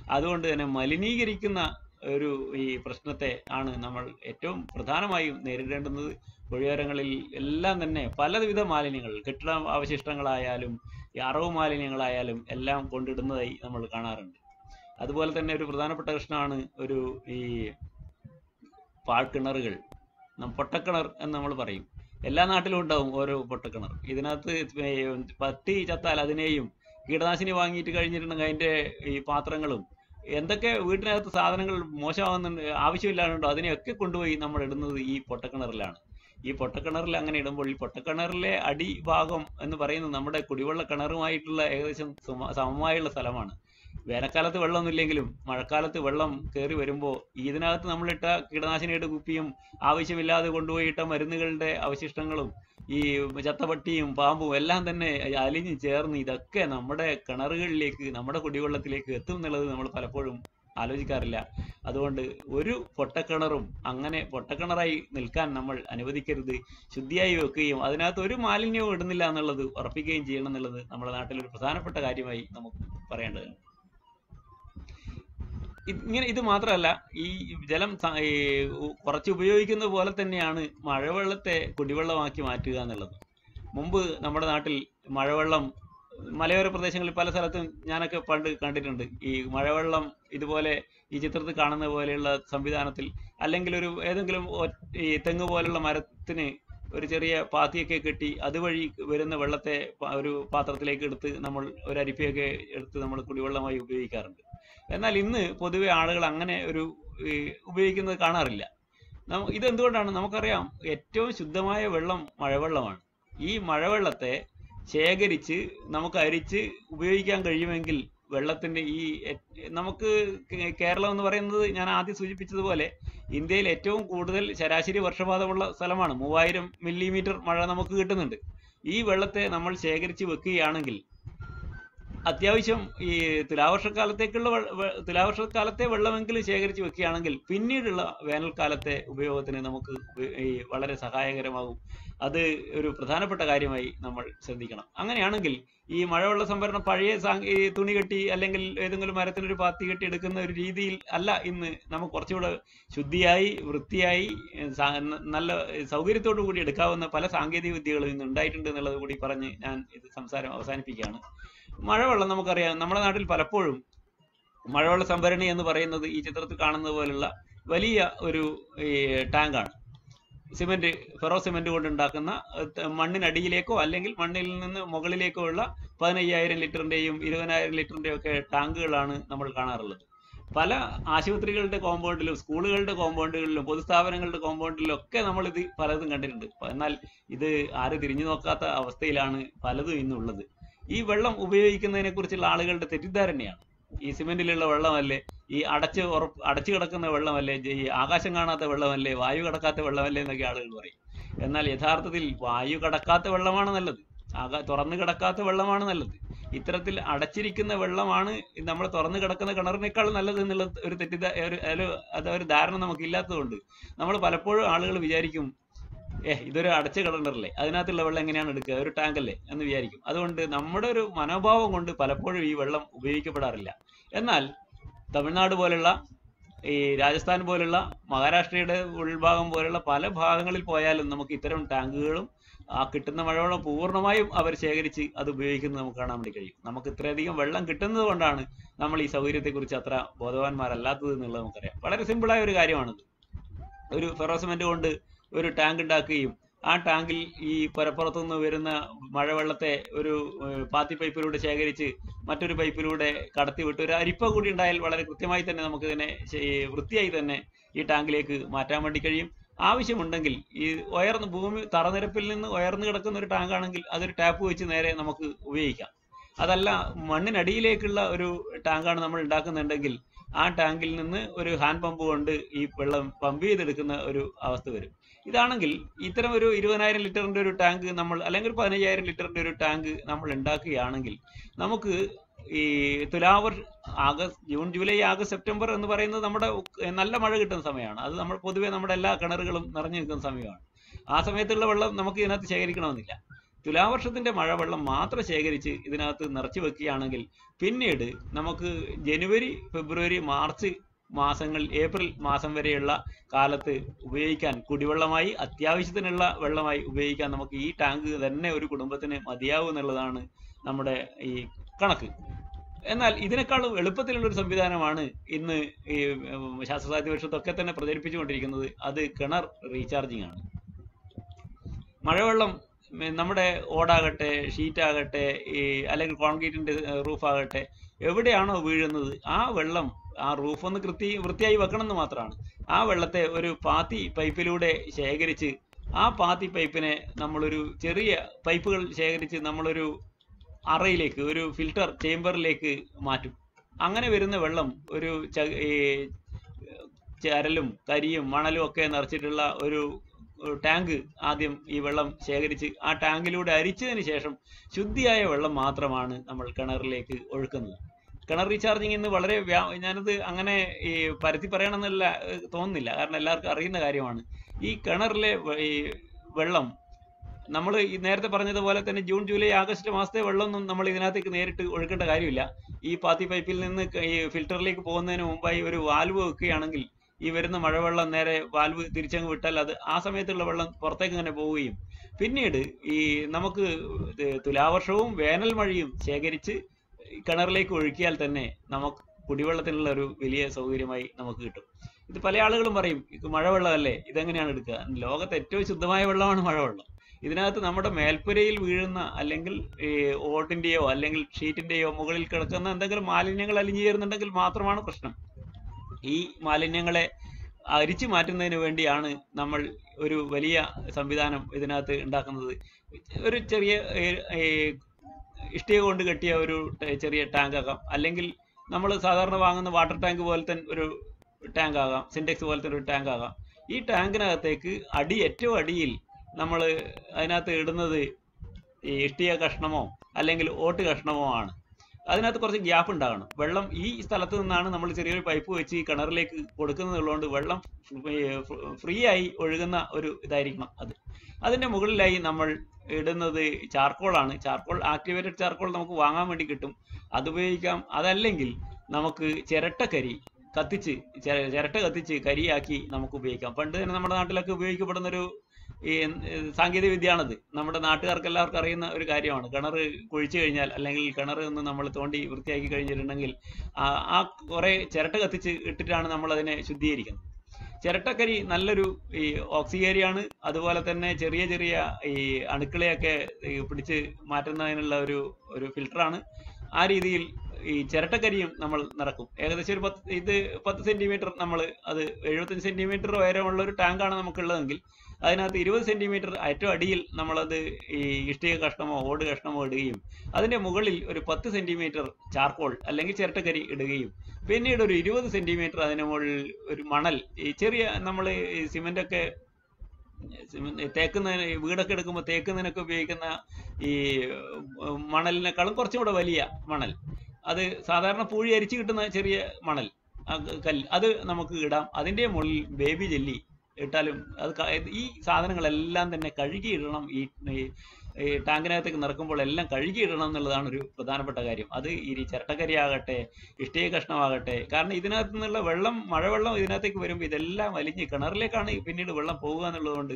അതുകൊണ്ട് തന്നെ മലിനീകരിക്കുന്ന ഒരു ഈ പ്രശ്നത്തെ ആണ് നമ്മൾ ഏറ്റവും പ്രധാനമായും നേരിടേണ്ടുന്നത്. പുഴയോരങ്ങളിൽ എല്ലാം തന്നെ പലവിധ മാലിന്യങ്ങൾ കെട്ടിട അവശിഷ്ടങ്ങളായാലും ഈ അറവ് മാലിന്യങ്ങളായാലും എല്ലാം കൊണ്ടിടുന്നതായി നമ്മൾ കാണാറുണ്ട്. അതുപോലെ തന്നെ ഒരു പ്രധാനപ്പെട്ട പ്രശ്നമാണ് ഒരു ഈ പാഴ്ക്കിണറുകൾ. പൊട്ടക്കിണർ എന്ന് നമ്മൾ പറയും. എല്ലാ നാട്ടിലും ഉണ്ടാവും ഓരോ പൊട്ടക്കിണർ. ഇതിനകത്ത് പട്ടി ചത്താൽ അതിനെയും കീടനാശിനി വാങ്ങിയിട്ട് കഴിഞ്ഞിട്ടുണ്ടെങ്കിൽ അതിന്റെ ഈ പാത്രങ്ങളും എന്തൊക്കെ വീട്ടിനകത്ത് സാധനങ്ങൾ മോശമാകുന്നുണ്ട് ആവശ്യമില്ലാണ്ടോ അതിനെയൊക്കെ കൊണ്ടുപോയി നമ്മൾ ഇടുന്നത് ഈ പൊട്ടക്കിണറിലാണ്. ഈ പൊട്ടക്കിണറിൽ അങ്ങനെ ഇടുമ്പോൾ ഈ പൊട്ടക്കിണറിലെ അടിഭാഗം എന്ന് പറയുന്നത് നമ്മുടെ കുടിവെള്ള കിണറുമായിട്ടുള്ള ഏകദേശം സമമായുള്ള സ്ഥലമാണ്. വേനൽക്കാലത്ത് വെള്ളമൊന്നുമില്ലെങ്കിലും മഴക്കാലത്ത് വെള്ളം കയറി വരുമ്പോൾ ഇതിനകത്ത് നമ്മളിട്ട കീടനാശിനിയുടെ കുപ്പിയും ആവശ്യമില്ലാതെ കൊണ്ടുപോയിട്ട മരുന്നുകളുടെ അവശിഷ്ടങ്ങളും ഈ ചത്തപട്ടിയും പാമ്പും എല്ലാം തന്നെ അലിഞ്ഞ് ചേർന്ന് ഇതൊക്കെ നമ്മുടെ കിണറുകളിലേക്ക് നമ്മുടെ കുടിവെള്ളത്തിലേക്ക് എത്തും എന്നുള്ളത് നമ്മൾ പലപ്പോഴും ആലോചിക്കാറില്ല. അതുകൊണ്ട് ഒരു പൊട്ടക്കിണറും അങ്ങനെ പൊട്ടക്കിണറായി നിൽക്കാൻ നമ്മൾ അനുവദിക്കരുത്. ശുദ്ധിയായി വെക്കുകയും അതിനകത്ത് ഒരു മാലിന്യവും ഇടുന്നില്ല എന്നുള്ളത് ഉറപ്പിക്കുകയും ചെയ്യണം എന്നുള്ളത് നമ്മുടെ നാട്ടിൽ ഒരു പ്രധാനപ്പെട്ട കാര്യമായി നമുക്ക് പറയേണ്ടതാണ് ഇത് ഇങ്ങനെ ഇത് മാത്രമല്ല ഈ ജലം കുറച്ച് ഉപയോഗിക്കുന്ന പോലെ തന്നെയാണ് മഴവെള്ളത്തെ കുടിവെള്ളമാക്കി മാറ്റുക എന്നുള്ളത്. മുമ്പ് നമ്മുടെ നാട്ടിൽ മഴവെള്ളം മലയോര പ്രദേശങ്ങളിൽ പല സ്ഥലത്തും ഞാനൊക്കെ പണ്ട് കണ്ടിട്ടുണ്ട്. ഈ മഴവെള്ളം ഇതുപോലെ ഈ ചിത്രത്തിൽ കാണുന്ന പോലെയുള്ള സംവിധാനത്തിൽ അല്ലെങ്കിൽ ഒരു ഏതെങ്കിലും ഈ തെങ്ങ് പോലുള്ള മരത്തിന് ഒരു ചെറിയ പാത്തിയൊക്കെ കെട്ടി അതുവഴി വരുന്ന വെള്ളത്തെ ഒരു പാത്രത്തിലേക്ക് എടുത്ത് നമ്മൾ ഒരു അരിപ്പയൊക്കെ എടുത്ത് നമ്മൾ കുടിവെള്ളമായി ഉപയോഗിക്കാറുണ്ട്. എന്നാൽ ഇന്ന് പൊതുവെ ആളുകൾ അങ്ങനെ ഒരു ഉപയോഗിക്കുന്നത് കാണാറില്ല. ഇതെന്തുകൊണ്ടാണ്? നമുക്കറിയാം ഏറ്റവും ശുദ്ധമായ വെള്ളം മഴവെള്ളമാണ്. ഈ മഴവെള്ളത്തെ ശേഖരിച്ച് നമുക്ക് അരിച്ച് ഉപയോഗിക്കാൻ കഴിയുമെങ്കിൽ വെള്ളത്തിന്റെ ഈ നമുക്ക് കേരളം എന്ന് പറയുന്നത് ഞാൻ ആദ്യം സൂചിപ്പിച്ചതുപോലെ ഇന്ത്യയിൽ ഏറ്റവും കൂടുതൽ ശരാശരി വർഷപാതമുള്ള സ്ഥലമാണ് മൂവായിരം മില്ലിമീറ്റർ മഴ നമുക്ക് കിട്ടുന്നുണ്ട്. ഈ വെള്ളത്തെ നമ്മൾ ശേഖരിച്ച് വെക്കുകയാണെങ്കിൽ അത്യാവശ്യം ഈ തുലാവർഷക്കാലത്തേക്കുള്ള തുലാവർഷക്കാലത്തെ വെള്ളമെങ്കിലും ശേഖരിച്ച് വെക്കുകയാണെങ്കിൽ പിന്നീടുള്ള വേനൽക്കാലത്തെ ഉപയോഗത്തിന് നമുക്ക് വളരെ സഹായകരമാകും. അത് ഒരു പ്രധാനപ്പെട്ട കാര്യമായി നമ്മൾ ശ്രദ്ധിക്കണം. അങ്ങനെയാണെങ്കിൽ ഈ മഴവെള്ള സംഭരണം പഴയ തുണി കെട്ടി അല്ലെങ്കിൽ ഏതെങ്കിലും മരത്തിനൊരു പാത്തി കെട്ടി എടുക്കുന്ന ഒരു രീതിയിൽ അല്ല ഇന്ന് നമുക്ക് കുറച്ചുകൂടെ ശുദ്ധിയായി വൃത്തിയായി നല്ല സൗകര്യത്തോടു കൂടി എടുക്കാവുന്ന പല സാങ്കേതിക വിദ്യകളും ഇന്ന് ഉണ്ടായിട്ടുണ്ട് എന്നുള്ളത് കൂടി പറഞ്ഞ് ഞാൻ ഇത് സംസാരം അവസാനിപ്പിക്കുകയാണ്. മഴവെള്ളം നമുക്കറിയാം. നമ്മുടെ നാട്ടിൽ പലപ്പോഴും മഴവെള്ള സംഭരണി എന്ന് പറയുന്നത് ഈ ചിത്രത്തിൽ കാണുന്നത് പോലുള്ള വലിയ ഒരു ഈ ടാങ്കാണ്. സിമെന്റ് ഫെറോ സിമെന്റ് കൊണ്ട് ഉണ്ടാക്കുന്ന മണ്ണിനടിയിലേക്കോ അല്ലെങ്കിൽ മണ്ണിൽ നിന്ന് മുകളിലേക്കോ ഉള്ള പതിനയ്യായിരം ലിറ്ററിന്റെയും ഇരുപതിനായിരം ലിറ്ററിന്റെയും ഒക്കെ ടാങ്കുകളാണ് നമ്മൾ കാണാറുള്ളത്. പല ആശുപത്രികളുടെ കോമ്പൗണ്ടിലും സ്കൂളുകളുടെ കോമ്പൗണ്ടുകളിലും പൊതുസ്ഥാപനങ്ങളുടെ കോമ്പൗണ്ടിലും ഒക്കെ നമ്മൾ ഇത് പലതും കണ്ടിട്ടുണ്ട്. എന്നാൽ ഇത് ആരും തിരിഞ്ഞു നോക്കാത്ത അവസ്ഥയിലാണ് പലതും ഇന്നുള്ളത്. ഈ വെള്ളം ഉപയോഗിക്കുന്നതിനെ കുറിച്ചുള്ള ആളുകളുടെ തെറ്റിദ്ധാരണയാണ്. ഈ സിമെന്റിലുള്ള വെള്ളമല്ലേ ഈ അടച്ച് ഉറപ്പ് അടച്ചു കിടക്കുന്ന വെള്ളമല്ലേ ഈ ആകാശം കാണാത്ത വെള്ളമല്ലേ വായു കടക്കാത്ത വെള്ളമല്ലേ എന്നൊക്കെ ആളുകൾ പറയും. എന്നാൽ യഥാർത്ഥത്തിൽ വായു കടക്കാത്ത വെള്ളമാണ് നല്ലത്. ആകാ തുറന്നു കിടക്കാത്ത വെള്ളമാണ് നല്ലത്. ഇത്തരത്തിൽ അടച്ചിരിക്കുന്ന വെള്ളമാണ് നമ്മൾ തുറന്നു കിടക്കുന്ന കിണറിനേക്കാൾ നല്ലത് എന്നുള്ള ഒരു തെറ്റിദ്ധാ ഒരു അത് ഒരു ധാരണ നമുക്ക് ഇല്ലാത്തതുകൊണ്ട് നമ്മൾ പലപ്പോഴും ആളുകൾ വിചാരിക്കും ഏ ഇതൊരു അടച്ച കിണറല്ലേ? അതിനകത്തുള്ള വെള്ളം എങ്ങനെയാണ് എടുക്കുക? ഒരു ടാങ്കല്ലേ എന്ന് വിചാരിക്കും. അതുകൊണ്ട് നമ്മുടെ ഒരു മനോഭാവം കൊണ്ട് പലപ്പോഴും ഈ വെള്ളം ഉപയോഗിക്കപ്പെടാറില്ല. എന്നാൽ തമിഴ്നാട് പോലുള്ള ഈ രാജസ്ഥാൻ പോലുള്ള മഹാരാഷ്ട്രയുടെ ഉൾഭാഗം പോലുള്ള പല ഭാഗങ്ങളിൽ പോയാലും നമുക്ക് ഇത്തരം ടാങ്കുകളും ആ കിട്ടുന്ന മഴവെള്ളം പൂർണമായും അവർ ശേഖരിച്ച് അത് ഉപയോഗിക്കുന്നത് നമുക്ക് കാണാൻ വേണ്ടി കഴിയും. നമുക്ക് ഇത്രയധികം വെള്ളം കിട്ടുന്നത് കൊണ്ടാണ് നമ്മൾ ഈ സൗകര്യത്തെക്കുറിച്ച് അത്ര ബോധവാന്മാരല്ലാത്തത് എന്നുള്ളത് നമുക്കറിയാം. വളരെ സിമ്പിളായ ഒരു കാര്യമാണിത്. ഒരു ഫെറോസിമെന്റ് കൊണ്ട് ഒരു ടാങ്ക് ഉണ്ടാക്കുകയും ആ ടാങ്കിൽ ഈ പുരപ്പുറത്തു നിന്ന് വരുന്ന മഴവെള്ളത്തെ ഒരു പാത്തി പൈപ്പിലൂടെ ശേഖരിച്ച് മറ്റൊരു പൈപ്പിലൂടെ കടത്തിവിട്ട് ഒരു അരിപ്പ കൂടി ഉണ്ടായാൽ വളരെ കൃത്യമായി തന്നെ നമുക്ക് ഇതിനെ വൃത്തിയായി തന്നെ ഈ ടാങ്കിലേക്ക് മാറ്റാൻ വേണ്ടി കഴിയും. ആവശ്യമുണ്ടെങ്കിൽ ഈ ഉയർന്ന ഭൂമി തറനിരപ്പിൽ നിന്ന് ഉയർന്നു കിടക്കുന്ന ഒരു ടാങ്ക് ആണെങ്കിൽ അതൊരു ടാപ്പ് വെച്ച് നേരെ നമുക്ക് ഉപയോഗിക്കാം. അതല്ല മണ്ണിനടിയിലേക്കുള്ള ഒരു ടാങ്കാണ് നമ്മൾ ഉണ്ടാക്കുന്നുണ്ടെങ്കിൽ ആ ടാങ്കിൽ നിന്ന് ഒരു ഹാൻഡ് പമ്പ് കൊണ്ട് ഈ വെള്ളം പമ്പ് ചെയ്തെടുക്കുന്ന ഒരു അവസ്ഥ വരും. ഇതാണെങ്കിൽ ഇത്തരം ഒരു ഇരുപതിനായിരം ലിറ്ററിന്റെ ഒരു ടാങ്ക് നമ്മൾ അല്ലെങ്കിൽ ഒരു പതിനയ്യായിരം ലിറ്ററിന്റെ ഒരു ടാങ്ക് നമ്മൾ ഉണ്ടാക്കുകയാണെങ്കിൽ നമുക്ക് ഈ തുലാവർ August June July August September എന്ന് പറയുന്നത് നമ്മുടെ നല്ല മഴ കിട്ടുന്ന സമയമാണ്. അത് നമ്മൾ പൊതുവെ നമ്മുടെ എല്ലാ കിണറുകളും നിറഞ്ഞു നിൽക്കുന്ന സമയമാണ്. ആ സമയത്തുള്ള വെള്ളം നമുക്ക് ഇതിനകത്ത് ശേഖരിക്കണമെന്നില്ല. തുലാവർഷത്തിന്റെ മഴവെള്ളം മാത്രം ശേഖരിച്ച് ഇതിനകത്ത് നിറച്ചു വെക്കുകയാണെങ്കിൽ പിന്നീട് നമുക്ക് ജനുവരി ഫെബ്രുവരി മാർച്ച് മാസങ്ങൾ ഏപ്രിൽ മാസം വരെയുള്ള കാലത്ത് ഉപയോഗിക്കാൻ കുടിവെള്ളമായി അത്യാവശ്യത്തിനുള്ള വെള്ളമായി ഉപയോഗിക്കാൻ നമുക്ക് ഈ ടാങ്ക് തന്നെ ഒരു കുടുംബത്തിന് മതിയാവും എന്നുള്ളതാണ് നമ്മുടെ ഈ കണക്ക്. എന്നാൽ ഇതിനേക്കാളും എളുപ്പത്തിലുള്ള ഒരു സംവിധാനമാണ് ഇന്ന് ഈ ശാസ്ത്ര സാഹിത്യ പരിഷത്തൊക്കെ തന്നെ പ്രചരിപ്പിച്ചുകൊണ്ടിരിക്കുന്നത്. അത് കിണർ റീചാർജിങ് ആണ്. മഴവെള്ളം നമ്മുടെ ഓടാകട്ടെ ഷീറ്റാകട്ടെ ഈ അല്ലെങ്കിൽ കോൺക്രീറ്റിന്റെ റൂഫ് ആകട്ടെ എവിടെയാണോ വീഴുന്നത് ആ വെള്ളം ആ റൂഫ് ഒന്ന് കൃത്യ വൃത്തിയായി വെക്കണം എന്ന് മാത്രമാണ്. ആ വെള്ളത്തെ ഒരു പാത്തി പൈപ്പിലൂടെ ശേഖരിച്ച് ആ പാത്തി പൈപ്പിനെ നമ്മളൊരു ചെറിയ പൈപ്പുകൾ ശേഖരിച്ച് നമ്മളൊരു അറയിലേക്ക് ഒരു ഫിൽട്ടർ ചേംബറിലേക്ക് മാറ്റും. അങ്ങനെ വരുന്ന വെള്ളം ഒരു ചരലും കരിയും മണലും ഒക്കെ നിറച്ചിട്ടുള്ള ഒരു ടാങ്ക് ആദ്യം ഈ വെള്ളം ശേഖരിച്ച് ആ ടാങ്കിലൂടെ അരിച്ചതിന് ശേഷം ശുദ്ധിയായ വെള്ളം മാത്രമാണ് നമ്മൾ കിണറിലേക്ക് ഒഴുക്കുന്നത്. കിണർ റീചാർജിങ് ഇന്ന് വളരെ ഞാനത് അങ്ങനെ ഈ പരത്തി പറയണമെന്നല്ല തോന്നുന്നില്ല. കാരണം എല്ലാവർക്കും അറിയുന്ന കാര്യമാണ്. ഈ കിണറിലെ ഈ വെള്ളം നമ്മൾ ഈ നേരത്തെ പറഞ്ഞതുപോലെ തന്നെ ജൂൺ ജൂലൈ ആഗസ്റ്റ് മാസത്തെ വെള്ളമൊന്നും നമ്മൾ ഇതിനകത്തേക്ക് നേരിട്ട് ഒഴുക്കേണ്ട കാര്യമില്ല. ഈ പാത്തി പൈപ്പിൽ നിന്ന് ഈ ഫിൽറ്ററിലേക്ക് പോകുന്നതിന് മുമ്പായി ഒരു വാൽവ് വെക്കുകയാണെങ്കിൽ ഈ വരുന്ന മഴവെള്ളം നേരെ വാൽവ് തിരിച്ചങ്ങ് വിട്ടാൽ അത് ആ സമയത്തുള്ള വെള്ളം പുറത്തേക്ക് ഇങ്ങനെ പോവുകയും. പിന്നീട് ഈ നമുക്ക് തുലാവർഷവും വേനൽ മഴയും ശേഖരിച്ച് കിണറിലേക്ക് ഒഴുക്കിയാൽ തന്നെ നമുക്ക് കുടിവെള്ളത്തിനുള്ള ഒരു വലിയ സൗകര്യമായി നമുക്ക് കിട്ടും. ഇത് പല ആളുകളും പറയും ഇത് മഴവെള്ളമല്ലേ? ഇതെങ്ങനെയാണ് എടുക്കുക? ലോകത്തെ ഏറ്റവും ശുദ്ധമായ വെള്ളമാണ് മഴവെള്ളം. ഇതിനകത്ത് നമ്മുടെ മേൽപ്പുരയിൽ വീഴുന്ന അല്ലെങ്കിൽ ഈ ഓട്ടിന്റെയോ അല്ലെങ്കിൽ ഷീറ്റിന്റെയോ മുകളിൽ കിടക്കുന്ന എന്തെങ്കിലും മാലിന്യങ്ങൾ അലിഞ്ഞു ചേരുന്നുണ്ടെങ്കിൽ മാത്രമാണ് പ്രശ്നം. ഈ മാലിന്യങ്ങളെ അരിച്ചു മാറ്റുന്നതിന് വേണ്ടിയാണ് നമ്മൾ ഒരു വലിയ സംവിധാനം ഇതിനകത്ത് ഉണ്ടാക്കുന്നത്. ഒരു ചെറിയ ഇഷ്ടിക കൊണ്ട് കെട്ടിയ ഒരു ചെറിയ ടാങ്ക് ആകാം അല്ലെങ്കിൽ നമ്മൾ സാധാരണ വാങ്ങുന്ന വാട്ടർ ടാങ്ക് പോലത്തെ ഒരു ടാങ്ക് ആകാം സിൻഡെക്സ് പോലത്തെ ഒരു ടാങ്ക് ആകാം ഈ ടാങ്കിനകത്തേക്ക് അടി ഏറ്റവും അടിയിൽ നമ്മൾ അതിനകത്ത് ഇടുന്നത് ഈ ഇഷ്ടിക കഷ്ണമോ അല്ലെങ്കിൽ ഓട്ട് കഷ്ണമോ ആണ്. അതിനകത്ത് കുറച്ച് ഗ്യാപ്പ് ഉണ്ടാകണം. വെള്ളം ഈ സ്ഥലത്ത് നിന്നാണ് നമ്മൾ ചെറിയൊരു പൈപ്പ് വെച്ച് ഈ കിണറിലേക്ക് കൊടുക്കുന്നതുള്ളതുകൊണ്ട് വെള്ളം ഫ്രീ ആയി ഒഴുകുന്ന ഒരു ഇതായിരിക്കണം അത്. അതിന്റെ മുകളിലായി നമ്മൾ ഇടുന്നത് ചാർക്കോളാണ് ചാർക്കോൾ ആക്ടിവേറ്റഡ് ചാർക്കോൾ നമുക്ക് വാങ്ങാൻ വേണ്ടി കിട്ടും. അത് ഉപയോഗിക്കാം. അതല്ലെങ്കിൽ നമുക്ക് ചിരട്ടക്കരി കത്തിച്ച് ചിരട്ട കത്തിച്ച് കരിയാക്കി നമുക്ക് ഉപയോഗിക്കാം. പണ്ട് തന്നെ നമ്മുടെ നാട്ടിലൊക്കെ ഉപയോഗിക്കപ്പെടുന്ന ഒരു ഈ സാങ്കേതിക വിദ്യയാണത്. നമ്മുടെ നാട്ടുകാർക്ക് എല്ലാവർക്കും അറിയുന്ന ഒരു കാര്യമാണ്. കിണർ കുഴിച്ചു കഴിഞ്ഞാൽ അല്ലെങ്കിൽ കിണർ ഒന്ന് നമ്മൾ തോണ്ടി വൃത്തിയാക്കി കഴിഞ്ഞിട്ടുണ്ടെങ്കിൽ ആ കുറെ ചിരട്ട കത്തിച്ച് ഇട്ടിട്ടാണ് നമ്മൾ അതിനെ ശുദ്ധീകരിക്കുന്നത്. ചിരട്ടക്കരി നല്ലൊരു ഈ ഓക്സിജേരിയാണ് അതുപോലെ തന്നെ ചെറിയ ചെറിയ ഈ അണുക്കളെയൊക്കെ പിടിച്ച് മാറ്റുന്നതിനുള്ള ഒരു ഒരു ഫിൽട്ടറാണ്. ആ രീതിയിൽ ഈ ചിരട്ടക്കരിയും നമ്മൾ നിറക്കും. ഏകദേശം ഒരു പത്ത് ഇത് പത്ത് സെന്റിമീറ്റർ നമ്മൾ അത് എഴുപത്തഞ്ച് സെന്റിമീറ്റർ ഉയരമുള്ള ഒരു ടാങ്കാണ് നമുക്കുള്ളതെങ്കിൽ അതിനകത്ത് ഇരുപത് സെന്റിമീറ്റർ ഏറ്റവും അടിയിൽ നമ്മളത് ഈ ഇഷ്ടിക കഷ്ണമോ ഓട് കഷ്ണമോ ഇടുകയും അതിന്റെ മുകളിൽ ഒരു പത്ത് സെന്റിമീറ്റർ ചാർക്കോൾ അല്ലെങ്കിൽ ചിരട്ടക്കരി ഇടുകയും പിന്നീട് ഒരു ഇരുപത് സെന്റിമീറ്റർ അതിന് മുകളിൽ ഒരു മണൽ ഈ ചെറിയ നമ്മൾ സിമെന്റ് ഒക്കെ തേക്കുന്നതിന് വീടൊക്കെ എടുക്കുമ്പോൾ തേക്കുന്നതിനൊക്കെ ഉപയോഗിക്കുന്ന ഈ മണലിനേക്കാളും കുറച്ചും കൂടെ വലിയ മണൽ. അത് സാധാരണ പൂഴി അരിച്ചു കിട്ടുന്ന ചെറിയ മണൽ കല്ല് അത് നമുക്ക് ഇടാം. അതിന്റെ മുകളിൽ ബേബി ജെല്ലി ഇട്ടാലും അത് ഈ സാധനങ്ങളെല്ലാം തന്നെ കഴുകിയിടണം ഈ ടാങ്കിനകത്തേക്ക് നിറക്കുമ്പോൾ എല്ലാം കഴുകിയിടണം എന്നുള്ളതാണ് ഒരു പ്രധാനപ്പെട്ട കാര്യം. അത് ഈ ചിരട്ടക്കരിയാകട്ടെ ഇഷ്ടിക കഷ്ണമാകട്ടെ കാരണം ഇതിനകത്ത് നിന്നുള്ള വെള്ളം മഴവെള്ളം ഇതിനകത്തേക്ക് വരുമ്പോൾ ഇതെല്ലാം വലിഞ്ഞ് കിണറിലേക്കാണ് പിന്നീട് വെള്ളം പോവുക എന്നുള്ളതുകൊണ്ട്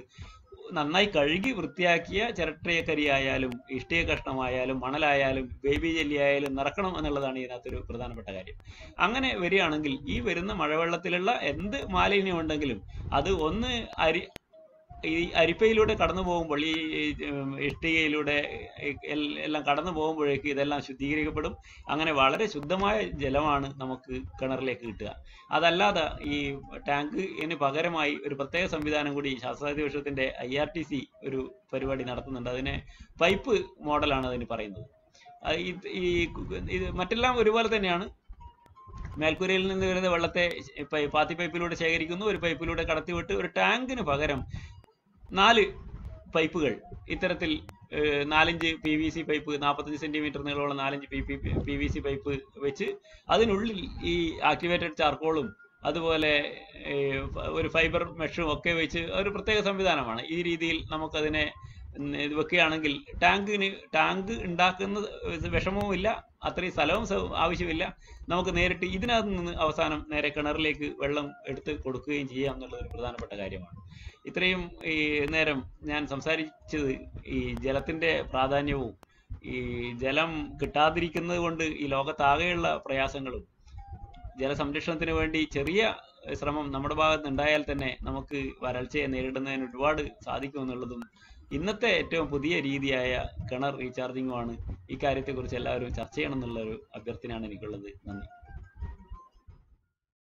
നന്നായി കഴുകി വൃത്തിയാക്കിയ ചിരട്ടയക്കരിയായാലും ഇഷ്ടിക കഷ്ണമായാലും മണലായാലും ബേബി ജെല്ലി ആയാലും നിറക്കണം എന്നുള്ളതാണ് ഇതിനകത്തൊരു പ്രധാനപ്പെട്ട കാര്യം. അങ്ങനെ വരികയാണെങ്കിൽ ഈ വരുന്ന മഴവെള്ളത്തിലുള്ള എന്ത് മാലിന്യം ഉണ്ടെങ്കിലും അത് ഒന്ന് അരി ഈ അരിപ്പയിലൂടെ കടന്നു പോകുമ്പോൾ ഈ ഇഷ്ടികയിലൂടെ എല്ലാം കടന്നു പോകുമ്പോഴേക്ക് ഇതെല്ലാം ശുദ്ധീകരിക്കപ്പെടും. അങ്ങനെ വളരെ ശുദ്ധമായ ജലമാണ് നമുക്ക് കിണറിലേക്ക് കിട്ടുക. അതല്ലാതെ ഈ ടാങ്ക് ഇതിന് പകരമായി ഒരു പ്രത്യേക സംവിധാനം കൂടി ശാസ്ത്രാതി വർഷത്തിന്റെ ഐ ആർ ടി സി ഒരു പരിപാടി നടത്തുന്നുണ്ട്. അതിനെ പൈപ്പ് മോഡലാണ് അതിന് പറയുന്നത്. ഈ ഇത് മറ്റെല്ലാം ഒരുപോലെ തന്നെയാണ്. മേൽക്കൂരയിൽ നിന്ന് വരുന്ന വെള്ളത്തെ പാത്തി പൈപ്പിലൂടെ ശേഖരിക്കുന്നു. ഒരു പൈപ്പിലൂടെ കടത്തിവിട്ട് ഒരു ടാങ്കിന് പകരം നാല് പൈപ്പുകൾ. ഇത്തരത്തിൽ നാലഞ്ച് പി വി സി പൈപ്പ് നാൽപ്പത്തഞ്ച് സെന്റിമീറ്റർ നീളമുള്ള നാലഞ്ച് P P P V C pipe വെച്ച് അതിനുള്ളിൽ ഈ ആക്ടിവേറ്റഡ് ചാർക്കോളും അതുപോലെ ഒരു ഫൈബർ മെഷും ഒക്കെ വെച്ച് ഒരു പ്രത്യേക സംവിധാനമാണ്. ഈ രീതിയിൽ നമുക്കതിനെ ഇത് വെക്കുകയാണെങ്കിൽ ടാങ്കിന് ടാങ്ക് ഉണ്ടാക്കുന്ന വിഷമവും ഇല്ല അത്രയും സ്ഥലവും ആവശ്യമില്ല. നമുക്ക് നേരിട്ട് ഇതിനകത്ത് നിന്ന് അവസാനം നേരെ കിണറിലേക്ക് വെള്ളം എടുത്ത് കൊടുക്കുകയും ചെയ്യാം എന്നുള്ളത് ഒരു പ്രധാനപ്പെട്ട കാര്യമാണ്. ഇത്രയും ഈ നേരം ഞാൻ സംസാരിച്ചത് ഈ ജലത്തിന്റെ പ്രാധാന്യവും ഈ ജലം കിട്ടാതിരിക്കുന്നത് കൊണ്ട് ഈ ലോകത്താകെയുള്ള പ്രയാസങ്ങളും ജലസംരക്ഷണത്തിന് വേണ്ടി ചെറിയ ശ്രമം നമ്മുടെ ഭാഗത്ത് ഉണ്ടായാൽ തന്നെ നമുക്ക് വരൾച്ചയെ നേരിടുന്നതിന് ഒരുപാട് സാധിക്കുമെന്നുള്ളതും ഇന്നത്തെ ഏറ്റവും പുതിയ രീതിയായ കിണർ റീചാർജിങ്ങുമാണ് ഈ കാര്യത്തെക്കുറിച്ച് എല്ലാവരും ചർച്ച ചെയ്യണം എന്നുള്ള ഒരു അഭ്യർത്ഥനയാണ് എനിക്കുള്ളത്. നന്ദി.